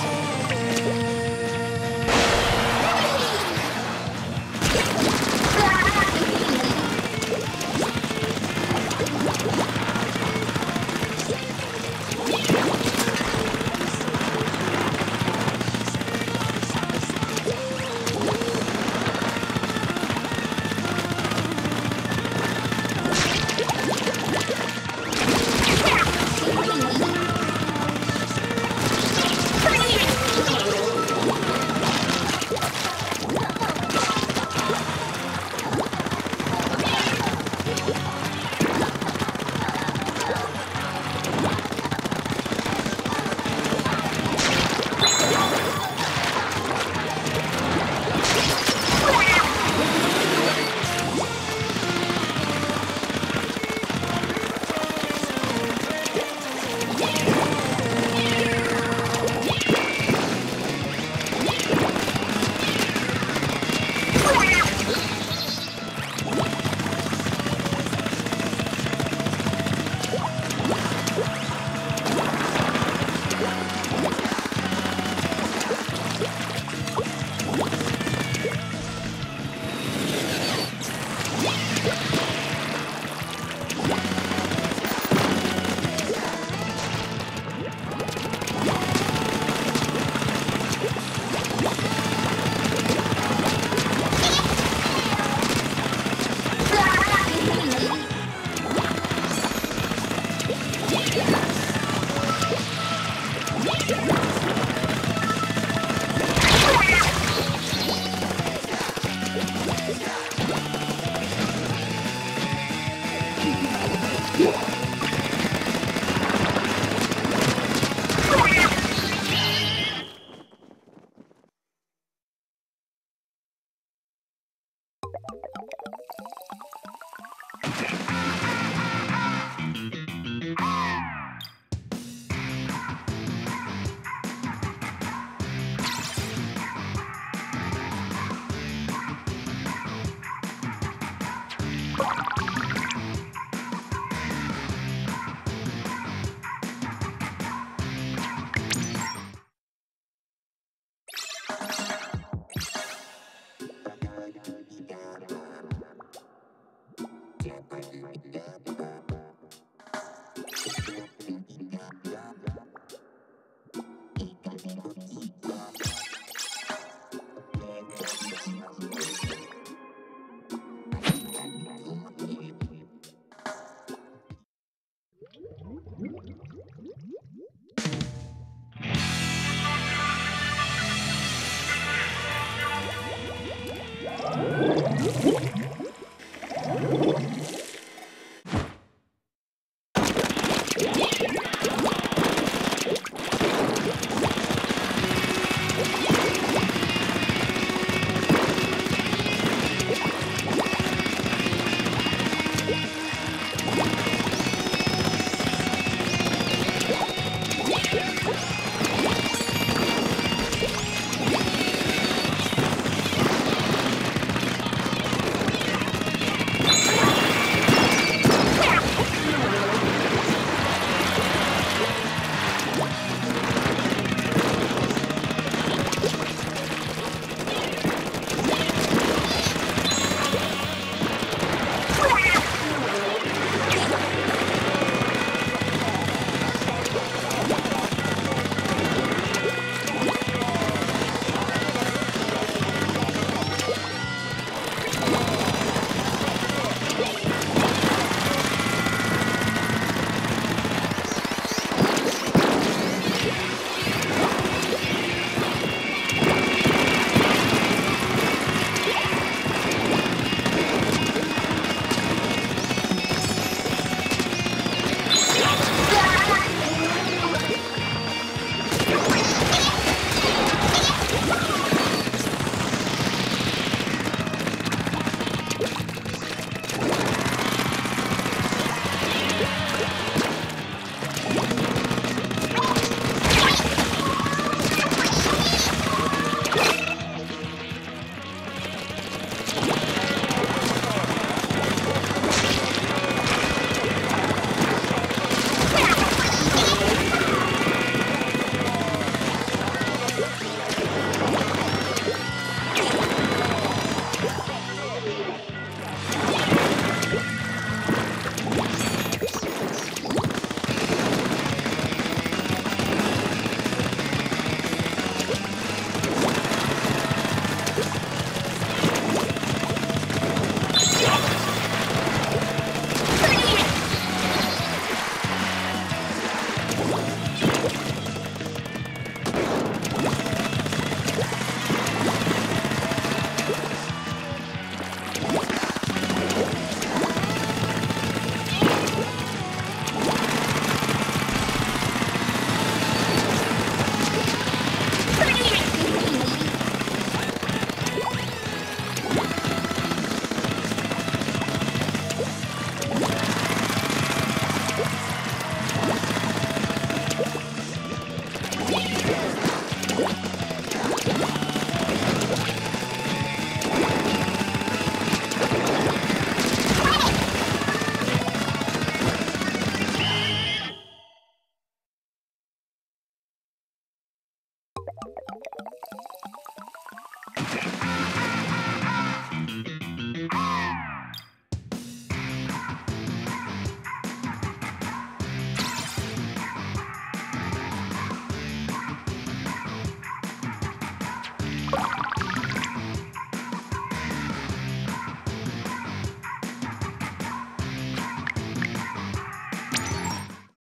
you. You Mm-hmm. you